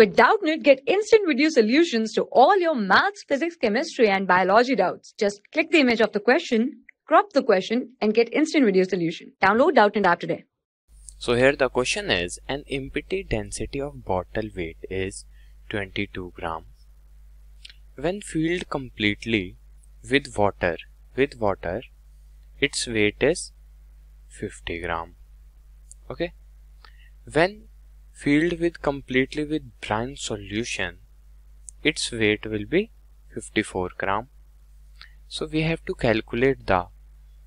With Doubtnut, get instant video solutions to all your maths, physics, chemistry, and biology doubts. Just click the image of the question, crop the question, and get instant video solution. Download Doubtnut app today. So here the question is an empty density of bottle weight is 22 gram. When filled completely with water, with water, its weight is 50 gram. Okay. When filled with completely with brine solution, its weight will be 54 gram. So we have to calculate the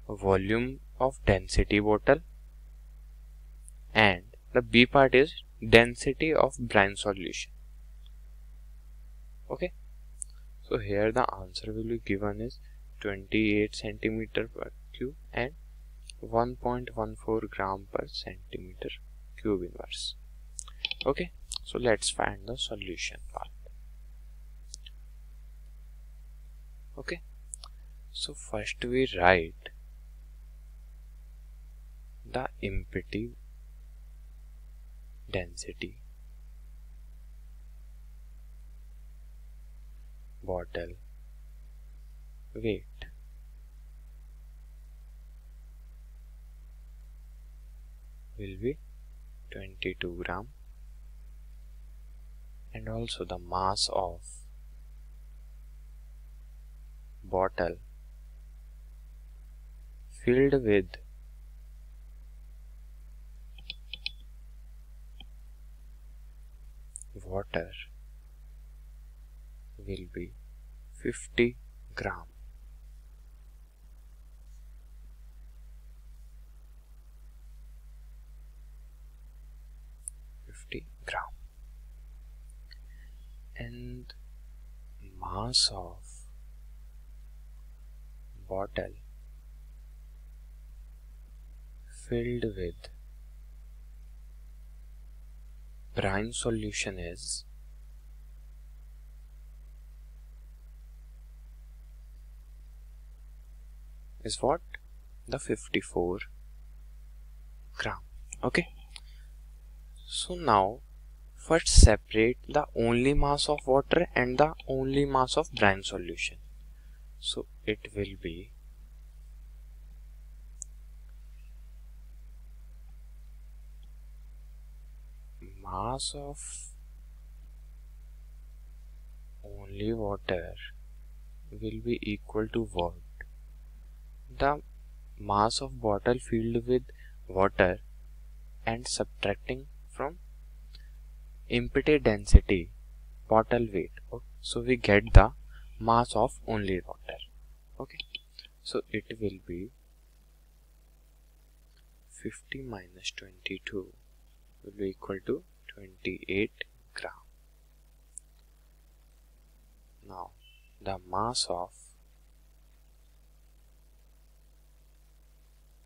volume of density bottle and the B part is density of brine solution. Okay. So here the answer will be given is 28 centimeter per cube and 1.14 gram per centimeter cube inverse okay so let's find the solution part. Okay so first we write the empty density bottle weight. Will be 22 gram and also the mass of bottle filled with water will be 50 gram Fifty gram and mass of bottle filled with brine solution is is what? The 54 gram. Okay. So now First separate the only mass of water and the only mass of brine solution. So it will be mass of only water will be equal to what? The mass of bottle filled with water and subtracting from empty density bottle weight okay. so we get the mass of only water okay so it will be 50 minus 22 will be equal to 28 gram now the mass of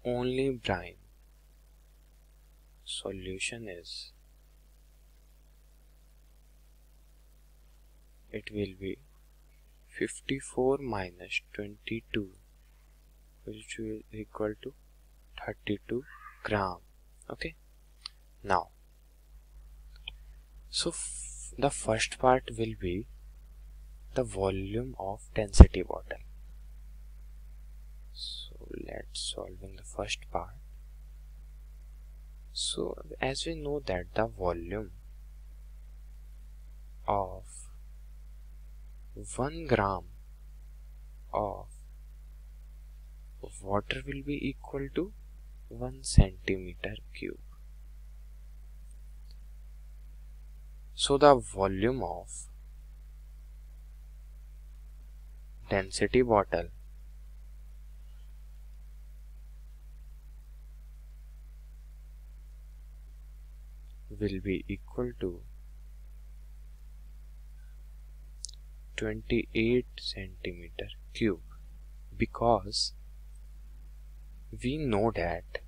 only brine solution is it will be 54 minus 22 which will equal to 32 gram. Okay. Now so the first part will be the volume of density bottle. So let's solving the first part. So as we know that the volume of 1 gram of water will be equal to 1 centimeter cube. So the volume of density bottle will be equal to 28 centimeter cube because we know that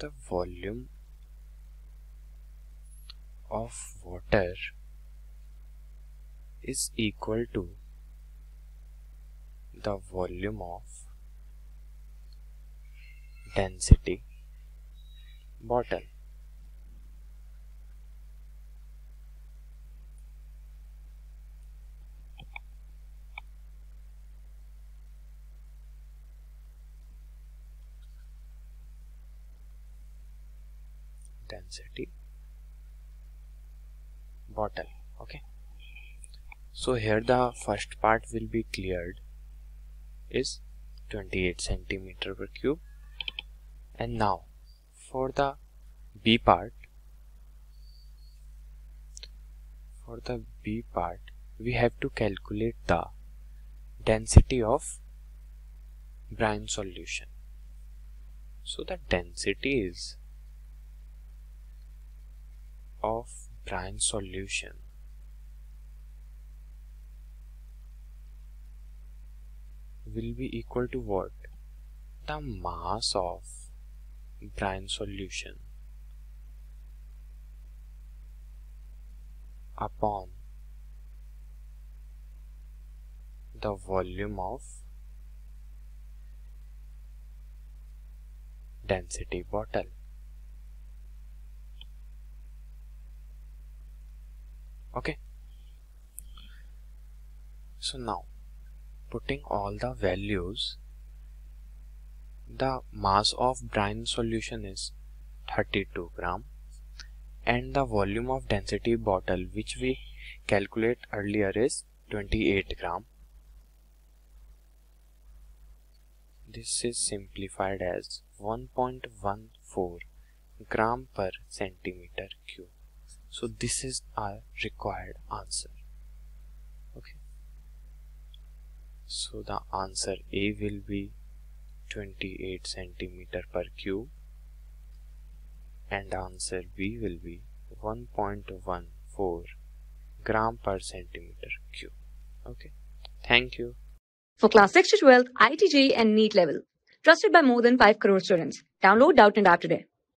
the volume of water is equal to the volume of density bottle. Density bottle okay? So here the first part will be cleared is 28 centimeter per cube. And now for the B part for the B part we have to calculate the density of brine solution. So the density is of brine solution will be equal to what? The mass of brine solution upon the volume of density bottle. Okay. So now putting all the values the mass of brine solution is 32 gram and the volume of density bottle which we calculate earlier is 28 gram this is simplified as 1.14 gram per centimeter cube so this is our required answer okay so the answer A will be 28 centimeter per cube and answer B will be 1.14 gram per centimeter cube. Okay. Thank you. For class 6 to 12, IIT JEE and NEET level. Trusted by more than 5 crore students. Download Doubtnut App today.